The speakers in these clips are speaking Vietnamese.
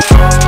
Thank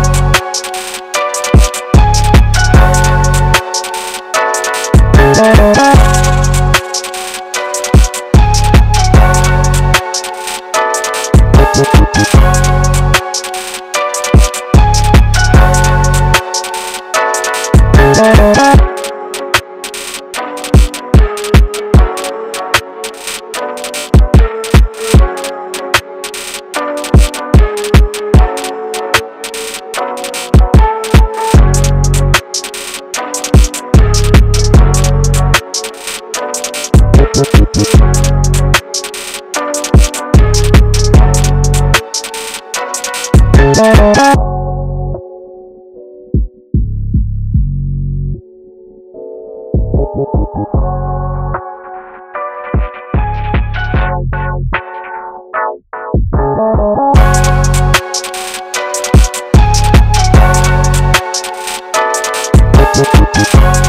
Bye.